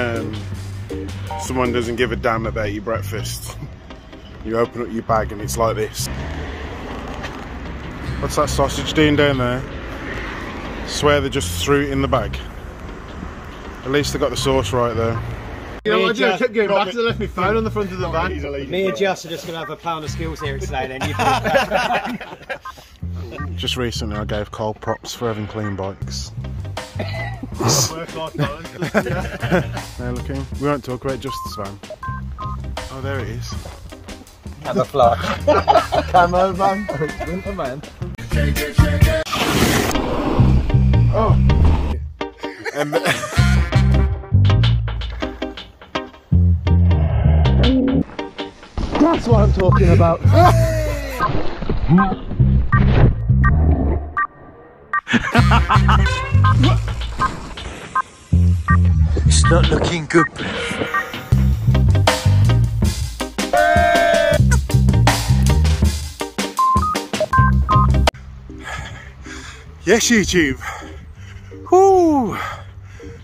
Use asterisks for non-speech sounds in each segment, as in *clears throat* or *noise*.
know when um, someone doesn't give a damn about your breakfast? *laughs* You open up your bag and it's like this. What's that sausage doing down there? Swear they just threw it in the bag. At least they got the sauce right though. You know Me what I and did? I Jack- kept going back to left my phone on the front of the van. Me and Jess are just going to have a pound of skills here today then. *laughs* Just recently I gave Cole props for having clean bikes. Work-life. *laughs* Now looking. We won't talk about Justice Van. Oh there it is. Camouflage. Camo van. Winter man. Oh. And That's what I'm talking about. *laughs* not looking good. Yes, YouTube. Whoo!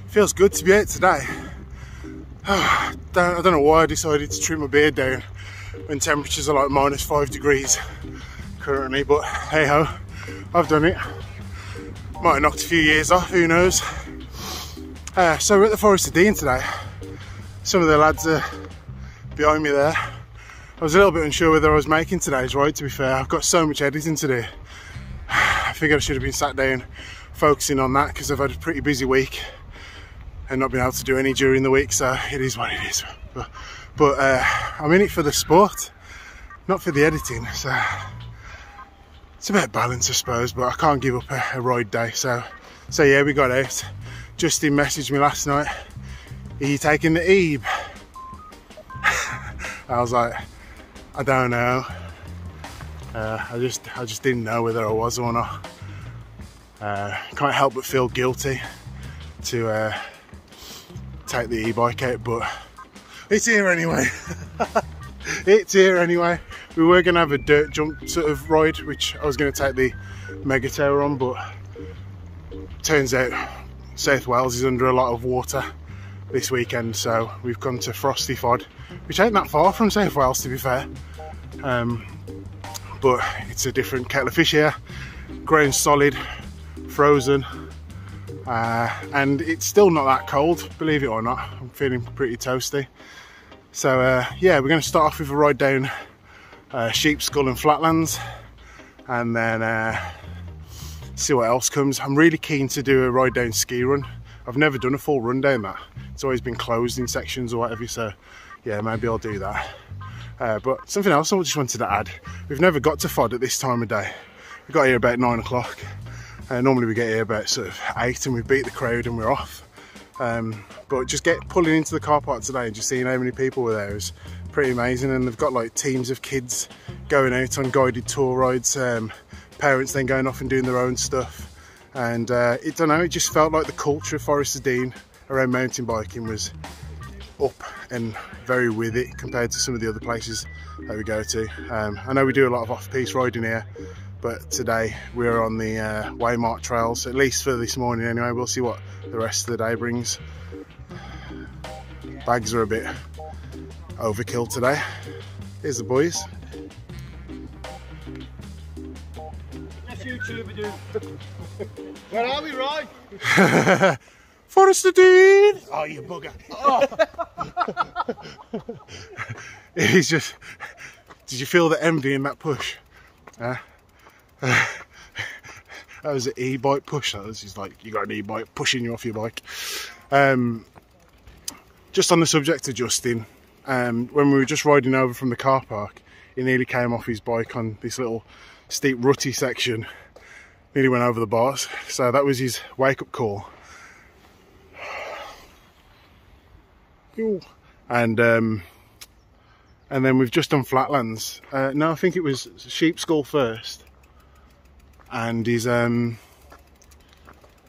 Feels good to be out today. *sighs* I don't know why I decided to trim my beard down when temperatures are like minus five degrees currently, but hey ho, I've done it. Might have knocked a few years off, who knows. Uh, so we're at the Forest of Dean today. Some of the lads are behind me there. I was a little bit unsure whether I was making today's ride, to be fair. I've got so much editing to do. *sighs* I figured I should have been sat down focusing on that because I've had a pretty busy week and not been able to do any during the week, so it is what it is. But, but uh, I'm in it for the sport, not for the editing, so it's about balance, I suppose. But I can't give up a, a ride day, so so yeah, we got out. Justin messaged me last night. Are you taking the Ebe? *laughs* I was like, I don't know. Uh, I just I just didn't know whether I was or not. Uh, can't help but feel guilty to uh, take the e-bike out, but it's here anyway. *laughs* it's here anyway. We were gonna have a dirt jump sort of ride, which I was gonna take the Megatower on, but turns out South Wales is under a lot of water this weekend, so we've come to Frosty Fod, which ain't that far from South Wales to be fair. Um, but it's a different kettle of fish here. Ground solid, frozen, uh, and it's still not that cold, believe it or not. I'm feeling pretty toasty. So uh, yeah, we're going to start off with a ride down uh, Sheep Skull and Flatlands, and then uh, see what else comes. I'm really keen to do a ride down ski run. I've never done a full run down that. It's always been closed in sections or whatever. So yeah, maybe I'll do that. Uh, but something else I just wanted to add. We've never got to FOD at this time of day. We got here about nine o'clock. Uh, normally we get here about sort of eight and we beat the crowd and we're off. Um, but just get pulling into the car park today and just seeing how many people were there was pretty amazing. And they've got like teams of kids going out on guided tour rides. Um, parents then going off and doing their own stuff. And uh, it don't know, it just felt like the culture of Forest of Dean around mountain biking was up and very with it compared to some of the other places that we go to. Um, I know we do a lot of off-piste riding here, but today we're on the uh, Waymark trails, at least for this morning anyway. We'll see what the rest of the day brings. Bags are a bit overkill today. Here's the boys. YouTuber. *laughs* Where are we, Ryan? *laughs* Forest of Dean! Oh, you bugger. *laughs* He's just. Did you feel the envy in that push? Huh? that was an e-bike push. That was he's like, you got an e-bike pushing you off your bike. Um, just on the subject of Justin, um, when we were just riding over from the car park, he nearly came off his bike on this little steep rutty section. Nearly went over the bars. So that was his wake-up call. And um, and then we've just done flatlands. Uh, no, I think it was Sheep Skull first, and he's um,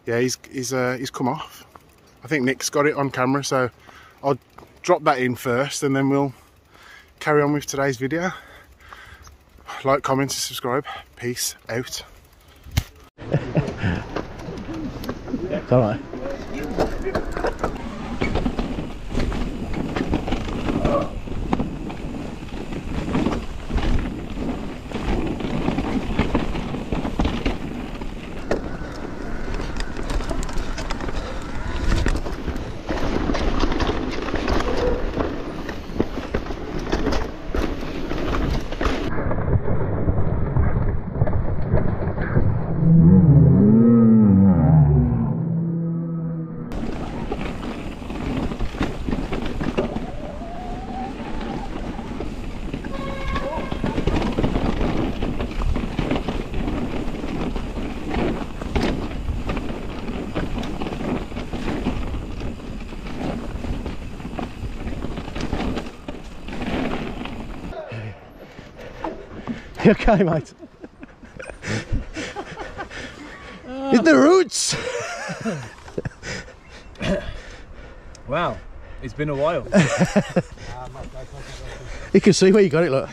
yeah, he's he's uh, he's come off. I think Nick's got it on camera, so I'll drop that in first, and then we'll carry on with today's video. Like, comment, and subscribe. Peace out. It's alright. *laughs* okay, mate? It's the roots. *laughs* Wow, it's been a while. *laughs* You can see where you got it, look.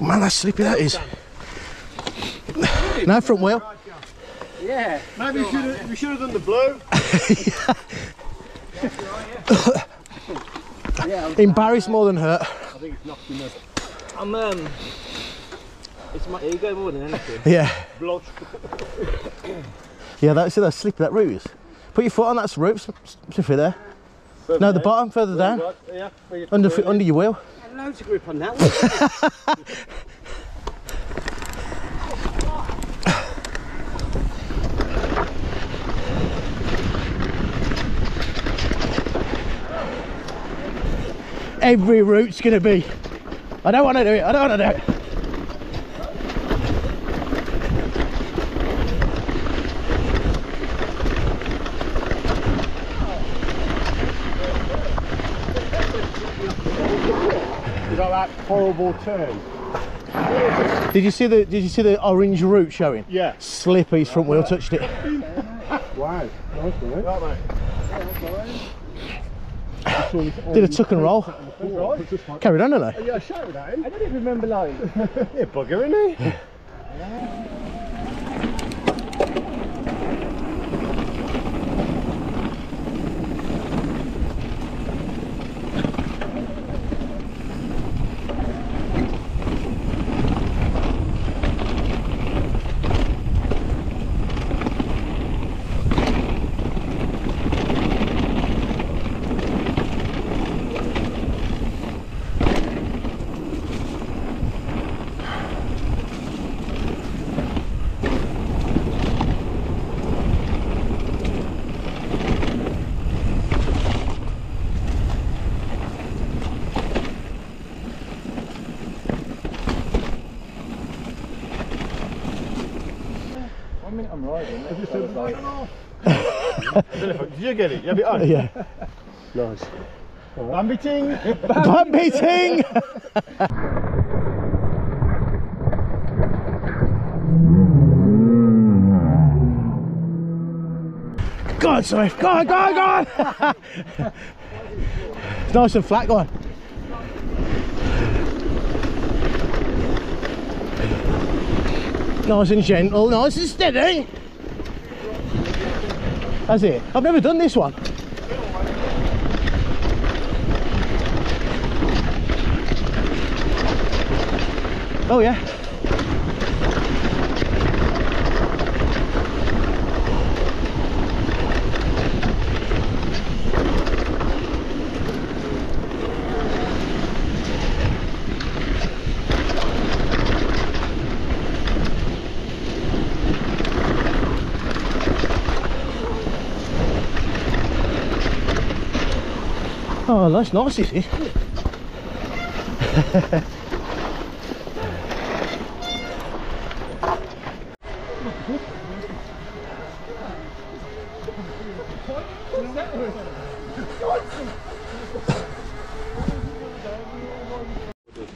Man, that's slippy that is. No front wheel. Yeah. Maybe we should have, we should have done the blue. Yeah. Embarrassed more than hurt. I think it's knocked enough. I'm um. It's my ego more than anything. *laughs* Yeah. Blotch. Yeah, that's that's slippery that root is. Put your foot on that root, Sophie there. No, the bottom, further down. Yeah, Under under your wheel. Loads of grip on that one. Every route's gonna be. I don't want to do it. I don't want to do it. That horrible turn. Did you see the Did you see the orange root showing? Yeah. Slippy, his front wheel touched it. Wow. Nice one? Did a tuck and roll. Carried on, didn't I? Yeah, I shouted at him. I don't even remember lying. *laughs* Yeah, bugger, isn't he? *laughs* Did you get it? You have it on? Yeah. Nice. Bambi ting! Butt beating. Go on, sorry. Go on, go on, go on. it's nice and flat, go on. Nice and gentle, nice and steady. That's it. I've never done this one. Oh yeah. Oh, that's nice, is.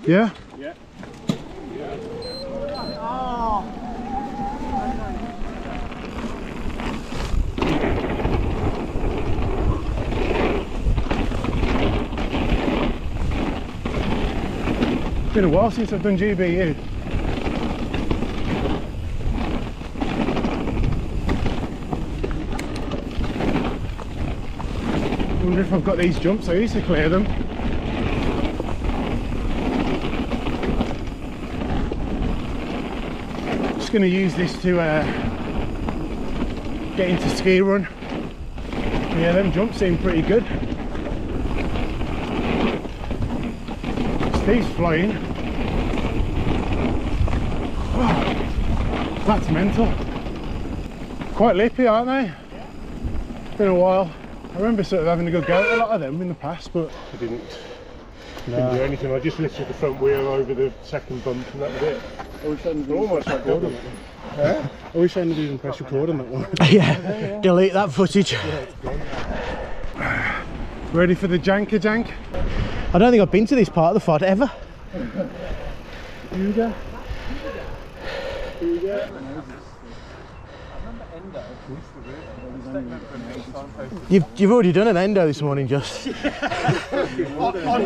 Yeah? Been a while since I've done GBU. wonder if I've got these jumps. I used to clear them. Just going to use this to uh, get into ski run. Yeah, them jumps seem pretty good. Steve's flying. Oh, *sighs* that's mental. Quite lippy, aren't they? Been a while. I remember sort of having a good go at a lot of them in the past, but I didn't, didn't do anything. I just lifted the front wheel over the second bump and that was it. I wish I hadn't almost like on that one. I wish I hadn't even pressed record on that one. *laughs* yeah, delete that footage. Ready for the janker jank? I don't think I've been to this part of the FOD ever. Huga? You've, you've already done an endo this morning, just. *laughs* On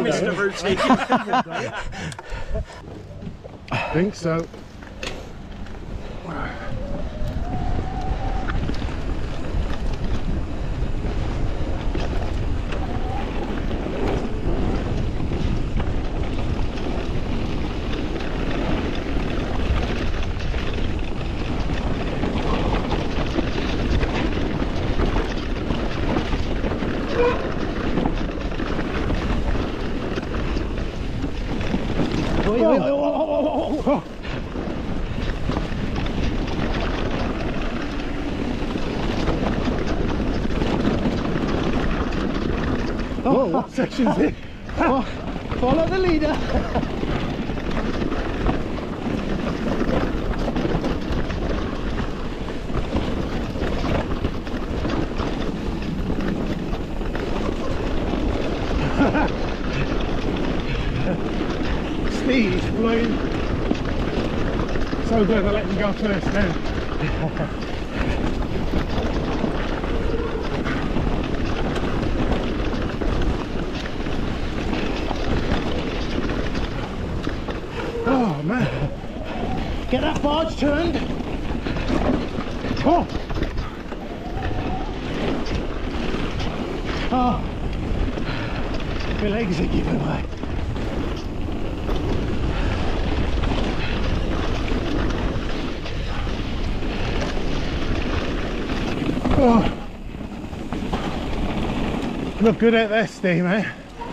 Mr. Routine. *laughs* I think so. Oh, section's it? Follow the leader. *laughs* Steve's flying. So good, I let him go first then. *laughs* oh man. Get that barge turned. Oh, Oh. My legs are giving way. oh. You look good out there, Steve, eh? mate.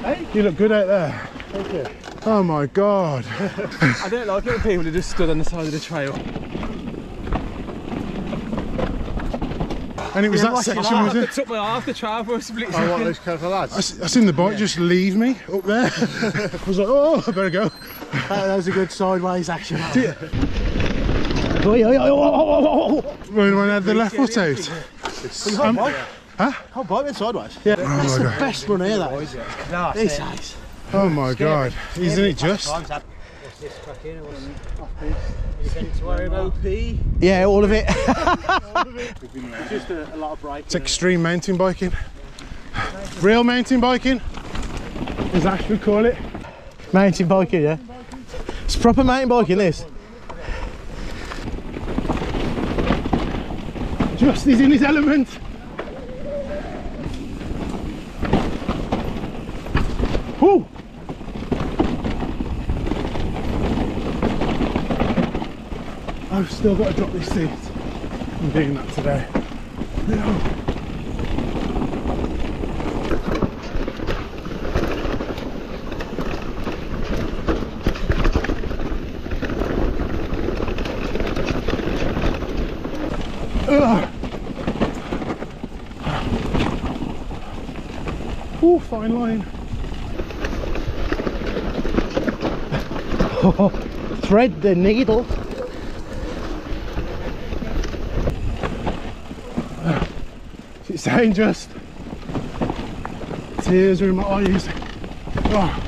Hey? You look good out there. Thank you. Oh my god. *laughs* I don't like it when people are just stood on the side of the trail. And it was that I section, was it? took my eye off the trail for a split second. I want those careful I, lads. s- I seen the bike just leave me up there. *laughs* I was like, oh, I better go. *laughs* That, that was a good sideways action. Oi, oi, oi, oi, oi, oi, oi. When, when I had the left foot out. Whole um, bike, Huh? whole bike went sideways. Oh That's my the god. best run here, that is. This is. Oh my god. Isn't it just? Yeah, *laughs* all of it. Just a, a lot of break. It's extreme mountain biking. Real mountain biking, as Ash would call it. mountain biking, yeah. It's proper mountain biking, this. Just is in his element. Whoo! I've still got to drop this seat. I'm doing that today. Ooh, fine line. *laughs* Thread the needle. It's dangerous. Tears are in my eyes. Oh,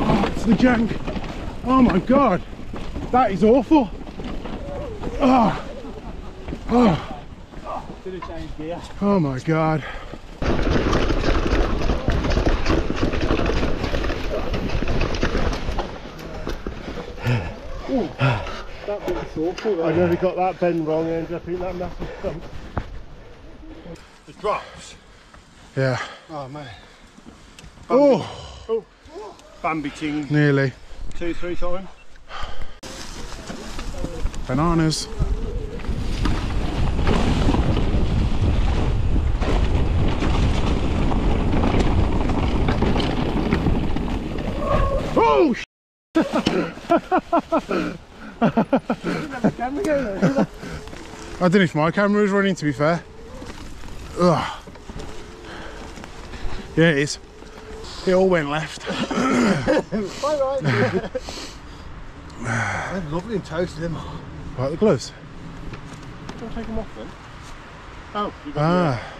oh it's the jank. Oh my god, that is awful. Oh, oh, Should have changed gear. oh my god. That bit's awful. I nearly got that bend wrong and I think that massive stump. Drops. Yeah. Oh man. Oh, oh. Bambi ting nearly. two, three times. Bananas. Oh! I don't know if my camera was running to be fair. Ugh. Yeah, it is. It all went left. *laughs* *laughs* They're lovely and toasted them. Right, the gloves. Don't take them off then. Oh, you got Ah,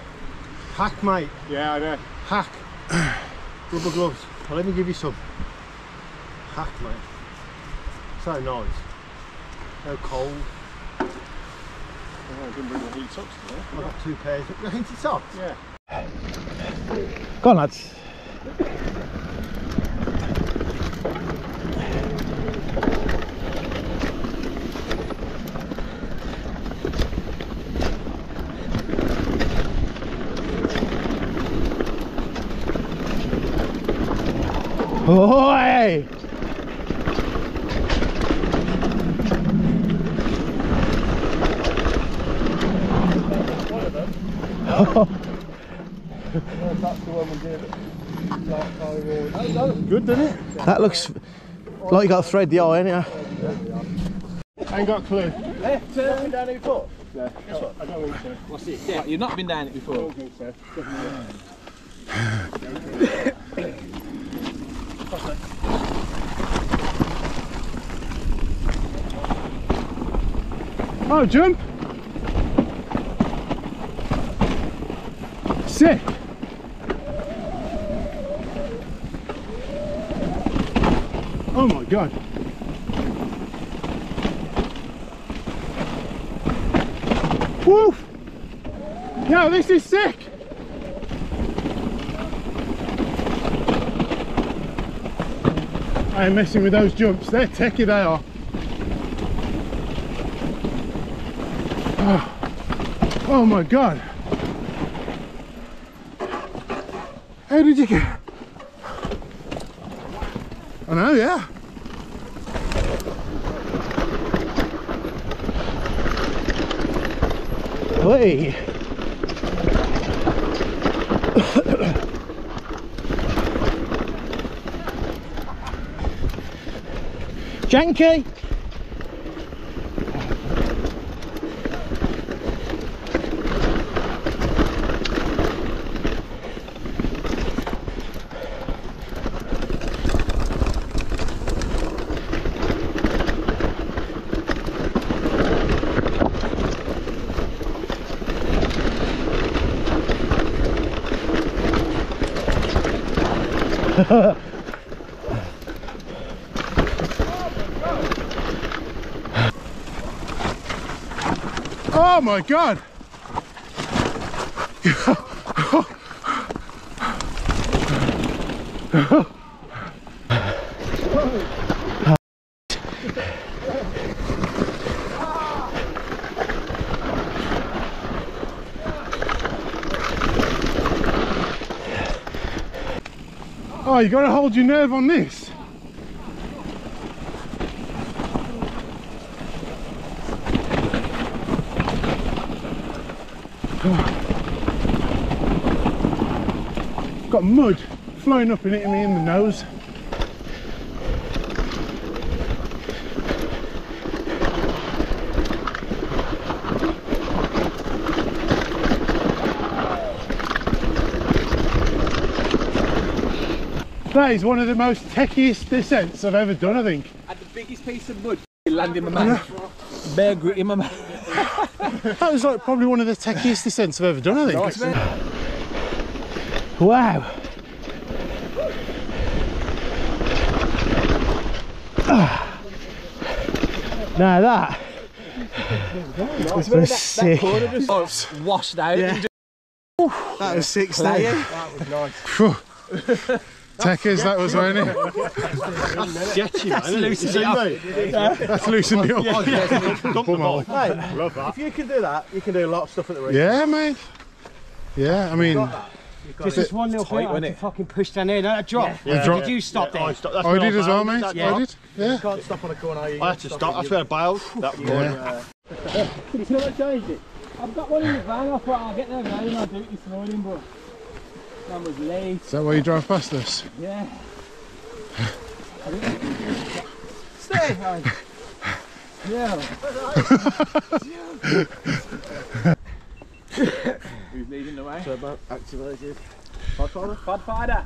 hack, mate. Yeah, I know. Hack. *clears throat* Rubber gloves. Well, let me give you some. Hack, mate. So nice. No cold. Oh, I didn't bring my heat socks today. I've got two pairs. Your heated socks? Yeah. Go on, lads. Oi! *laughs* Good, doesn't it? That looks like you got to thread the eye, ain't Ain't got a clue. Left turn. down here before? Yeah. I don't think so. What's it? Yeah, you've not been down it I before. don't think so. Oh, jump! Sick! Oh my god! Woof! No, this is sick! I am messing with those jumps, they're techie they are. Ah. Oh my god. How did you get? I know, yeah. Hey. Janky. Oh my god. *laughs* You gotta hold your nerve on this. *sighs* Got mud flowing up and hitting me in the nose. That is one of the most techiest descents I've ever done, I think. Had the biggest piece of mud land in my mouth. Bear grit in my mouth. *laughs* That was like probably one of the techiest descents I've ever done, I think. Nice, Wow. *sighs* Now oh, that was sick. Corner just washed out. Yeah. That was sick Stay staying. in. Phew. *laughs* Techers, that was, wasn't it? Sketchy, man. isn't? Loosened it up. That's loosened you up. Bumhole. Mate, Love that. if you can do that, you can do a lot of stuff at the race. Yeah, mate. Yeah, I mean, Just this one little tight, bit, I wasn't had it? to fucking push down here, that drop. Yeah, drop- Did you stop I there? stopped. That's oh, I did as well, mate. that I did. Yeah. You Can't stop on a corner. You I had to stop. That's where I bailed. *laughs* That corner. Yeah. You see what I changed it? I've got one in the van. I thought I'll get there van and I'll do it this morning, but one was late. Is that why you drive past us? Yeah. *laughs* Stay, man. Yeah. *laughs* Who's leading the way? Turbo activated. Podfather. Podfather.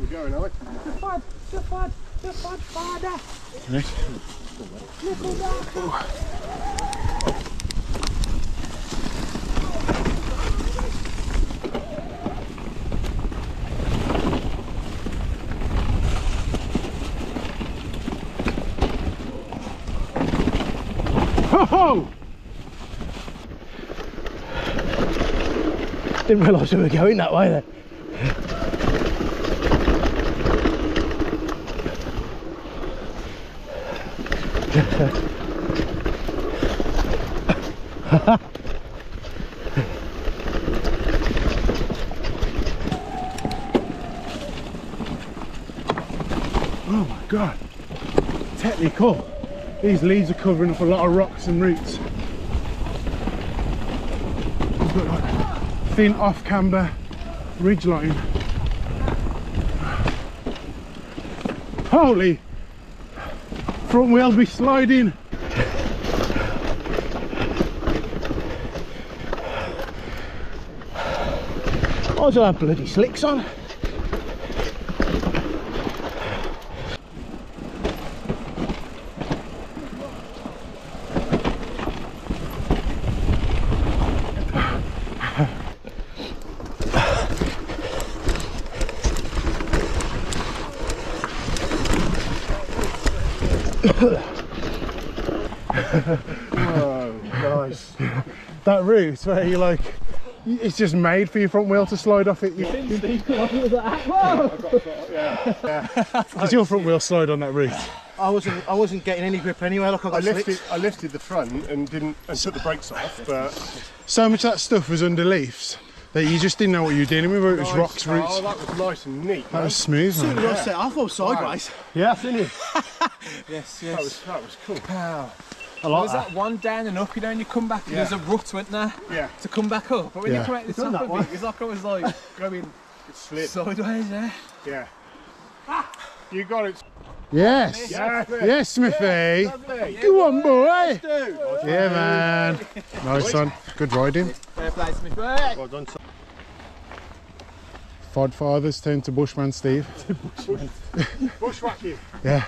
We're going, Alex. Pod. The pod. The podfather. Didn't realise we were going that way then. *laughs* Oh my god. Technical. These leaves are covering up a lot of rocks and roots. We've got like thin off camber ridge line. Holy! Front wheel be sliding. I gonna have bloody slicks on. Nice. that route where you like, it's just made for your front wheel to slide off it. Does your front wheel slide on that route? I wasn't I wasn't getting any grip anyway. Look, I I lifted, slicks. I lifted the front and didn't and took the brakes off, but So much of that stuff was under leaves that you just didn't know what you were dealing with. Whether it was Nice. rocks, roots. Oh, that was nice and neat. That man. was smooth. Soon Man. as I set off, I was sideways. Yeah, finished. *laughs* Yes, That was that was cool. I like There's that. that one down and up, you know, and you come back and Yeah. there's a rut, wasn't there? Yeah, To come back up. But when Yeah. you come out the top of it, it's like I was like *laughs* going it slid. sideways there. Yeah. Ah. You got it. Yes. Yeah. Yes, Smithy. Lovely. Go on, boy. Do. Yeah, man. *laughs* Nice one. Good riding. Fair play, Smith. Hey! Well done. Fod fathers turned to Bushman Steve. *laughs* Bushwhacking. Yeah.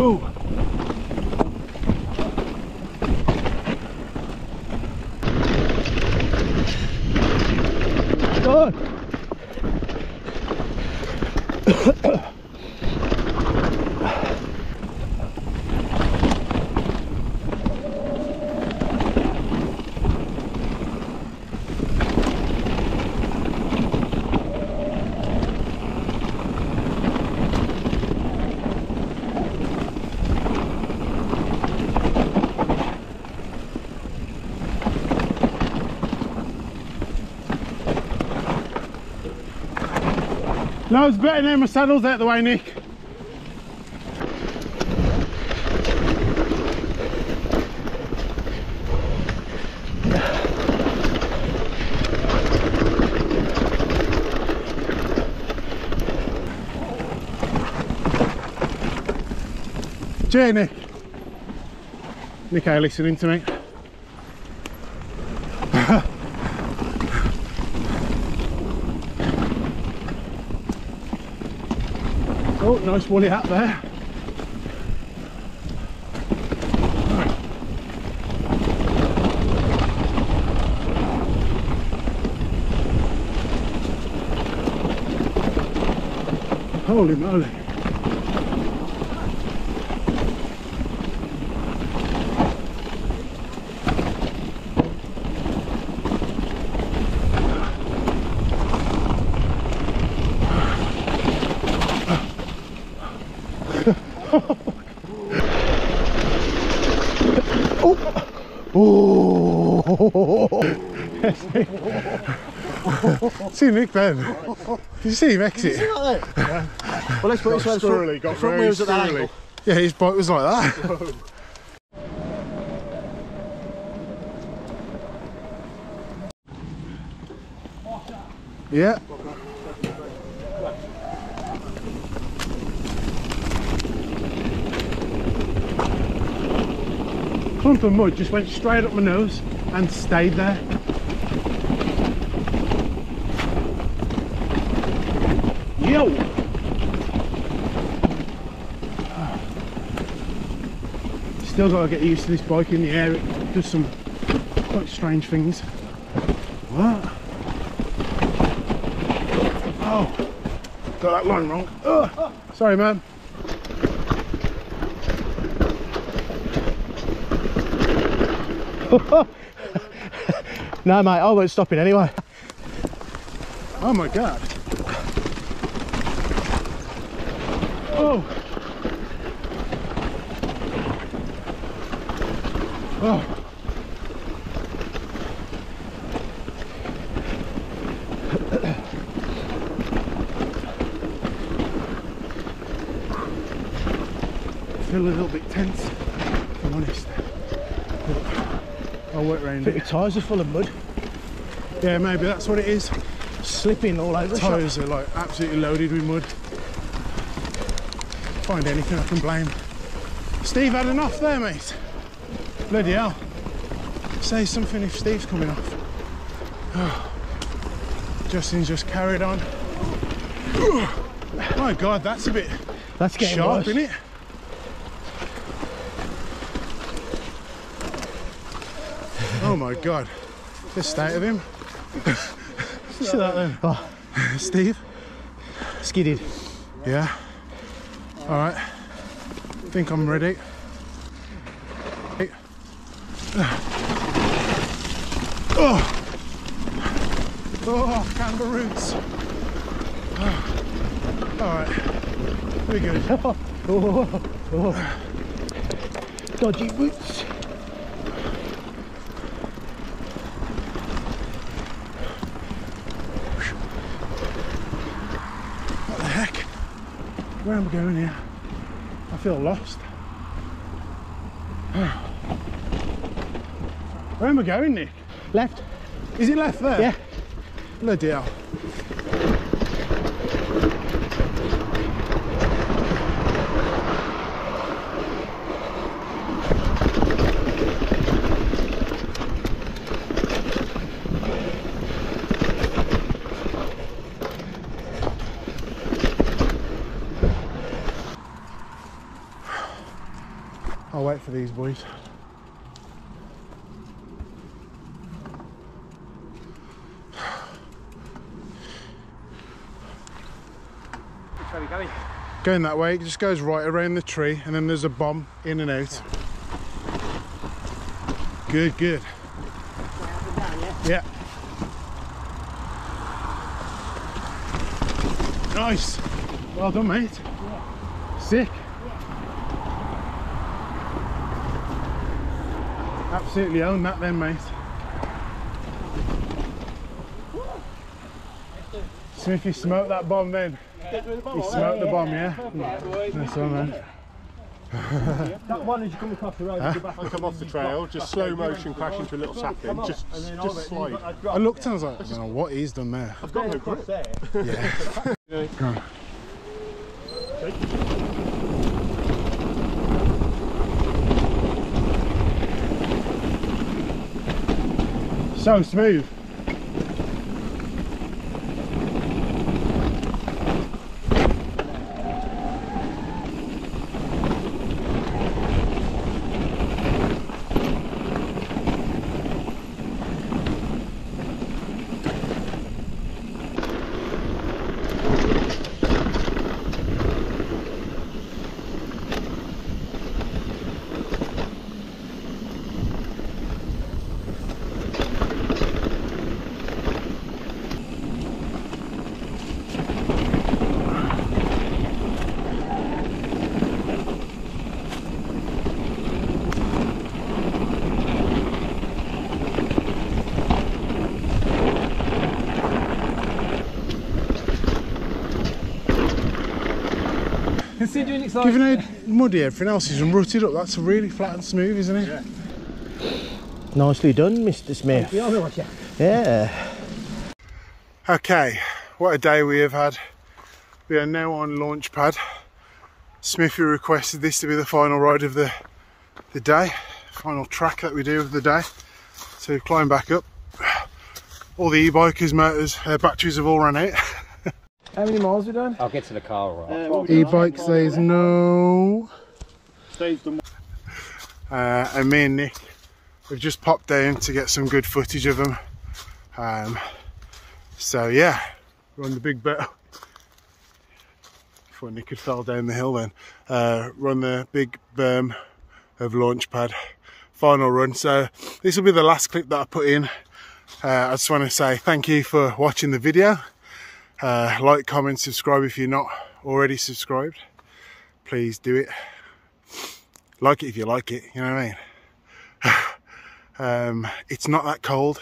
Ooh. Good. It's better now my saddle's out the way, Nick. Jay, Nick. Nick, are you listening to me? *laughs* Oh, nice woolly hat there. Holy moly. See Nick Ben. Did you see him exit? See yeah. Well, let's put this way. The front, got the front at that angle. Yeah, his bike was like that. *laughs* Yeah. Clump of mud just went straight up my nose and stayed there. Yo! Still got to get used to this bike in the air. It does some quite strange things. What? Oh, got that line wrong. Ugh. Sorry, man. *laughs* No, mate, I won't stop it anyway. Oh my god. Oh. Oh. I feel a little bit tense, if I'm honest. But I'll work around Your it. tyres are full of mud, Yeah, maybe that's what it is. slipping all over the. Tyres are like absolutely loaded with mud. Find anything I can blame. Steve had enough there, mate. Bloody hell. Say something if Steve's coming off. *sighs* Oh. Justin's just carried on. Oh *sighs* My God, that's a bit That's getting sharp, worse. isn't it? Oh my God. The state of him. *laughs* See that then? Oh, *laughs* Steve? skidded. Yeah. All right. Think I'm ready. Oh. Oh, roots. Oh. All right. We're good. *laughs* Oh, oh, oh. Dodgy boots. What the heck? Where am I going here? I feel lost. Ah. Where am I going, Nick? Left. Is it left there? Yeah. Bloody hell. I'll wait for these boys. Which way are we going? Going that way, it just goes right around the tree and then there's a bomb in and out. Good, good. Yeah. Nice. Well done, mate. Sick. Absolutely own that then, mate. Smithy smoked that bomb then. You smoked the bomb, yeah? That's all, man. That one as you come across the road, Huh? back I come off the trail, just slow motion crash into a little sapling, just, just slide. I looked and I was like, I don't know what he's done there. I've got no grip. Yeah. *laughs* Go on. So smooth. Considering it's like Given how muddy everything else is and rutted up, that's really flat and smooth, isn't it? Yeah. Nicely done, Mr. Smith. Yeah. Okay, what a day we have had. We are now on launch pad. Smithy requested this to be the final ride of the the day. final track that we do of the day to climb back up. All the e-bikers, motors, uh, batteries have all run out. *laughs* How many miles we done? I'll get to the car, all right. E-bike says no. Dave's done Uh, and me and Nick, we've just popped down to get some good footage of them. Um, so yeah, we're on the big bet. Before Nick had fell down the hill then. Uh, run the big berm of Launchpad. Final run. So this will be the last clip that I put in. Uh, I just want to say thank you for watching the video. Uh, like, comment, subscribe if you're not already subscribed. Please do it. Like it if you like it, you know what I mean? *sighs* um, it's not that cold.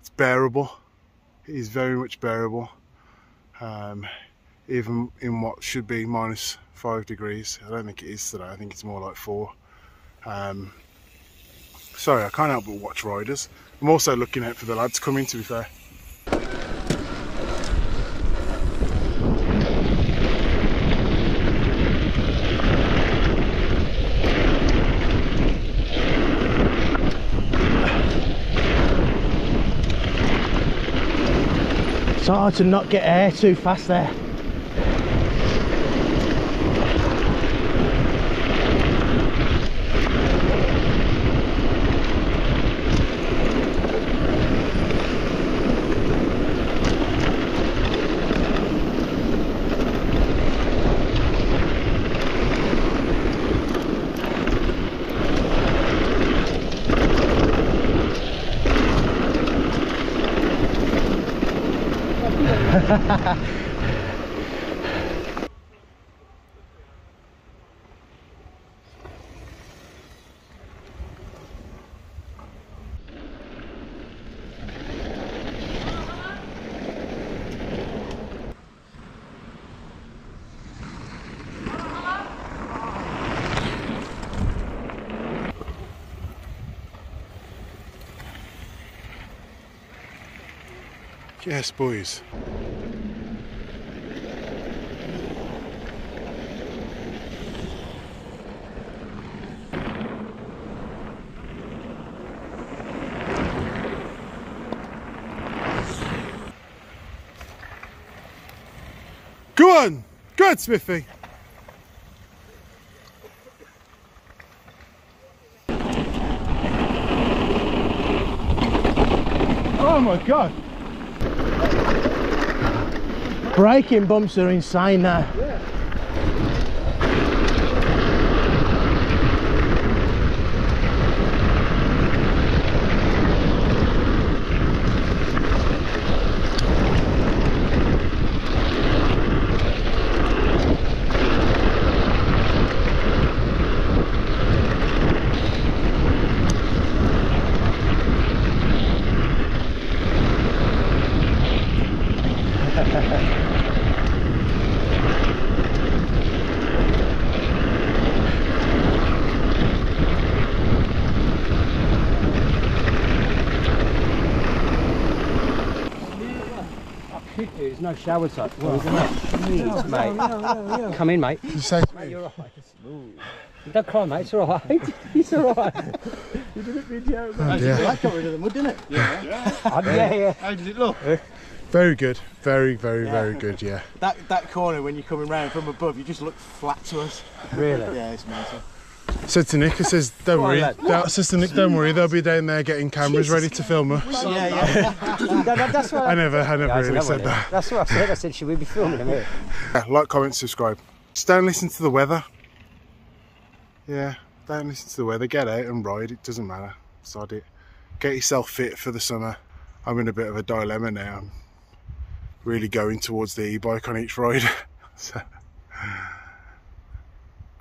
It's bearable. It is very much bearable. Um, even in what should be minus five degrees. I don't think it is today. I think it's more like four. Um, sorry, I can't help but watch riders. I'm also looking out for the lads coming, to be fair. Hard to not get air too fast there. Yes, boys. Go on! Go on, Smithy! Oh my god! Braking bumps are insane now. There's no shower touch. Well, oh, Please, mate. Come in, mate. You say You're all right. Don't cry, mate. It's all right. *laughs* it's all right. You did a video. Oh dear. That got rid of the mud, didn't it? yeah, yeah. Oh, yeah. How did it look? Uh, very good. Very, very, very good, yeah. That that corner when you're coming round from above, you just look flat to us. Really? Yeah, it's mental. Said to Nick, I says, don't worry. lad. Don't, says to Nick, don't worry, they'll be down there getting cameras ready to film us. Yeah, yeah. That- that- *laughs* that's what I never, I never Yeah, really said what it that. is. That's what I said. I said, should we be filming him here? Yeah, like, comment, subscribe. Just don't listen to the weather. Yeah, don't listen to the weather. Get out and ride. It doesn't matter. Sod it. Get yourself fit for the summer. I'm in a bit of a dilemma now. I'm really going towards the e-bike on each ride. *laughs* so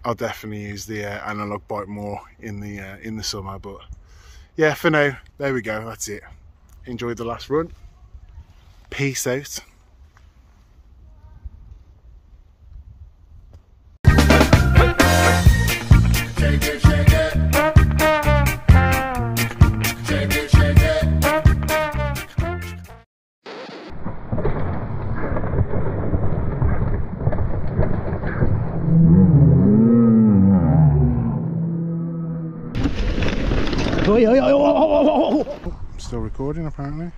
I'll definitely use the uh, analog bike more in the uh, in the summer. But yeah, for now, there we go. That's it. Enjoy the last run. Peace out. Take it. Still recording apparently.